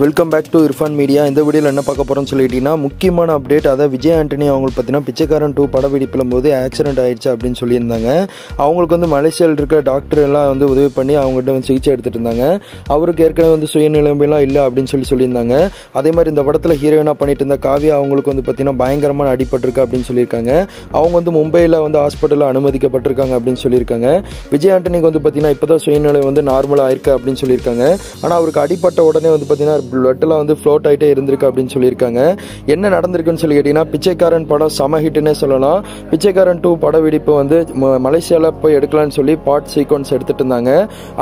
Welcome back to Irfan media இந்த வீடியோவில் என்ன பார்க்க போகிறோம்னு சொல்லிட்டீங்கன்னா முக்கியமான அப்டேட் அதாவது விஜய் ஆண்டனி அவங்களுக்கு பார்த்தீங்கன்னா பிச்சைக்காரன் டூ படப்பிடிப்பிலும் போது ஆக்சிடென்ட் ஆயிடுச்சு அப்படின்னு சொல்லியிருந்தாங்க. அவங்களுக்கு வந்து மலேசியாவில் இருக்கிற டாக்டர் எல்லாம் வந்து உதவி பண்ணி அவங்ககிட்ட வந்து சிகிச்சை எடுத்துட்டு இருந்தாங்க. அவருக்கு ஏற்கனவே வந்து சுயநிலைமையெல்லாம் இல்லை அப்படின்னு சொல்லி சொல்லியிருந்தாங்க. அதே மாதிரி இந்த படத்தில் ஹீரோயினாக பண்ணிட்டு இருந்த காவியா அவங்களுக்கு வந்து பார்த்தீங்கன்னா பயங்கரமான அடிபட்டிருக்கு அப்படின்னு சொல்லியிருக்காங்க. அவங்க வந்து மும்பையில் வந்து ஹாஸ்பிட்டலில் அனுமதிக்கப்பட்டிருக்காங்க அப்படின்னு சொல்லியிருக்காங்க. விஜய் ஆண்டனிக்கு வந்து பார்த்தீங்கன்னா இப்போ தான் சுயநிலை வந்து நார்மலாக ஆயிருக்கு அப்படின்னு சொல்லியிருக்காங்க. ஆனால் அவருக்கு அடிப்பட்ட உடனே வந்து பார்த்தீங்கன்னா பிளட்டெல்லாம் வந்து ஃப்ளோட் ஆகிட்டே இருந்திருக்கு அப்படின்னு சொல்லியிருக்காங்க. என்ன நடந்திருக்குன்னு சொல்லி கேட்டிங்கன்னா பிச்சைக்காரன் படம் சம ஹிட்னே சொல்லலாம். பிச்சைக்காரன் டூ பட வெடிப்பு வந்து மலேசியாவில் போய் எடுக்கலாம்னு சொல்லி பாட் சீக்வன்ஸ் எடுத்துட்டு இருந்தாங்க.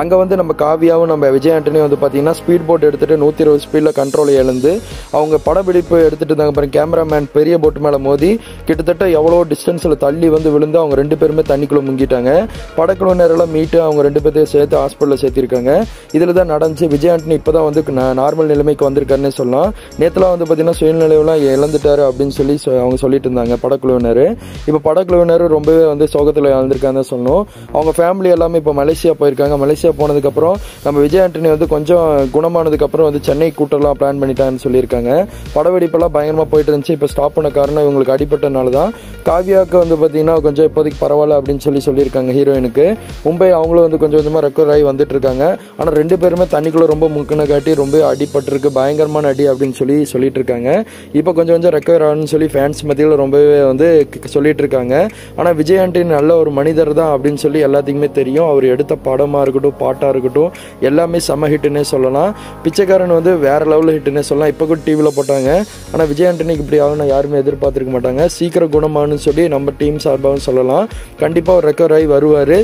அங்கே வந்து நம்ம காவியாவும் நம்ம விஜய் ஆண்டனியும் வந்து பார்த்தீங்கன்னா ஸ்பீட் போட் எடுத்துகிட்டு நூற்றி இருபது ஸ்பீடில் கண்ட்ரோல் இழந்து அவங்க படப்பிடிப்பு எடுத்துகிட்டு இருந்தாங்க பாருங்க கேமராமேன் பெரிய போட்டு மேலே மோதி கிட்டத்தட்ட எவ்வளோ டிஸ்டன்ஸில் தள்ளி வந்து விழுந்து அவங்க ரெண்டு பேருமே தண்ணிக்குள்ளே முங்கிட்டாங்க. படக்குழுவினரெல்லாம் மீட்டு அவங்க ரெண்டு பேர்த்தையும் சேர்த்து ஹாஸ்பிட்டலில் சேர்த்திருக்காங்க. இதில் தான் நடந்துச்சு. விஜய் ஆண்டனி இப்போ தான் வந்து நார்மல் நிலைமைக்கு வந்திருக்காருன்னு சொல்லலாம். நேற்றுலாம் வந்து பார்த்தீங்கன்னா சுயநிலையெல்லாம் இழந்துட்டாரு அப்படின்னு சொல்லி சொ- அவங்க சொல்லிட்டு இருந்தாங்க படக்குழுவினர். இப்போ படக்குழுவினர் ரொம்பவே வந்து சோகத்தில் இழந்திருக்காங்கன்னு சொல்லணும். அவங்க ஃபேமிலி எல்லாமே இப்போ மலேசியா போயிருக்காங்க. மலேசியா போனதுக்கப்புறம் நம்ம விஜய் ஆண்டனி வந்து கொஞ்சம் குணமானதுக்கப்புறம் வந்து சென்னை கூட்டம்லாம் பிளான் பண்ணிட்டாங்கன்னு சொல்லியிருக்காங்க. படவெடிப்பெல்லாம் பயங்கரமாக போயிட்டு இருந்துச்சு. இப்போ ஸ்டாப் பண்ண காரணம் இவங்களுக்கு அடிபட்டனால தான். காவியாவுக்கு வந்து பார்த்தீங்கன்னா கொஞ்சம் இப்போதைக்கு பரவாயில்ல அப்படின்னு சொல்லி சொல்லியிருக்காங்க ஹீரோயினுக்கு. மும்பை அவங்களும் வந்து கொஞ்சம் கொஞ்சமாக ரெக்கவர் ஆகி வந்துட்டு இருக்காங்க. ஆனால் ரெண்டு பேருமே தண்ணிக்குள்ளே ரொம்ப முக்கின காட்டி ரொம்ப பட்டிருக்கு பயங்கரமான அடி அப்படின்னு சொல்லி சொல்லிட்டு இருக்காங்க இப்போ கொஞ்சம் கொஞ்சம் ரெக்கவர் ஆகணும்னு சொல்லி ஃபேன்ஸ் மத்தியில் ரொம்பவே வந்து சொல்லிட்டு இருக்காங்க ஆனால் விஜய் ஆண்டின் நல்ல ஒரு மனிதர் தான் அப்படின்னு சொல்லி எல்லாத்துக்குமே தெரியும். அவர் எடுத்த படமாக இருக்கட்டும் பாட்டாக இருக்கட்டும் எல்லாமே செம ஹிட்டுன்னே சொல்லலாம். பிச்சைக்காரன் வந்து வேற லெவலில் ஹிட்டுன்னே சொல்லலாம். இப்போ கூட டிவியில் போட்டாங்க. ஆனால் விஜய் ஆண்டனிக்கு இப்படி ஆகணும் யாருமே எதிர்பார்த்துருக்க மாட்டாங்க. சீக்கிரம் குணமானு சொல்லி நம்ம டீம் சார்பாகவும் சொல்லலாம். கண்டிப்பாக அவர் ரெக்கவர் ஆகி வருவார்.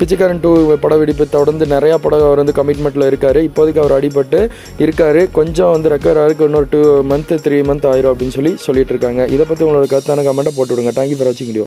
பிச்சைக்காரன் டூ பட வெடிப்பு தொடர்ந்து நிறையா படம் அவர் வந்து கமிட்மெண்ட்டில் இருக்கார். இப்போதைக்கு அவர் அடிபட்டு இருக்கார். கொஞ்சம் வந்து ரெக்கவர் ஆகிறதுக்கு இன்னொரு டூ மந்த் த்ரீ மந்த் ஆயிரும் அப்படின்னு சொல்லி சொல்லிட்டு இருக்காங்க. இதை பற்றி உங்களோட கருத்தான கமெண்ட்டை போட்டு விடுங்க தேங்க்யூ ஃபார் வாட்சிங் வீடியோ